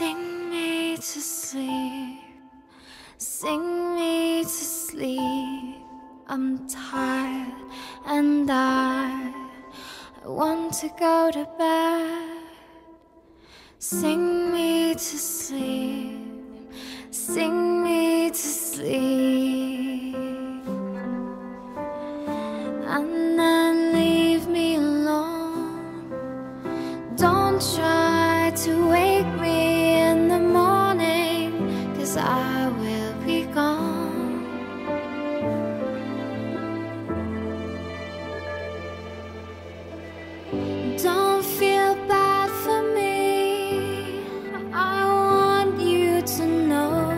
Sing me to sleep, sing me to sleep. I'm tired and I, I want to go to bed. Sing me to sleep, sing me to sleep. And I will be gone. Don't feel bad for me. I want you to know.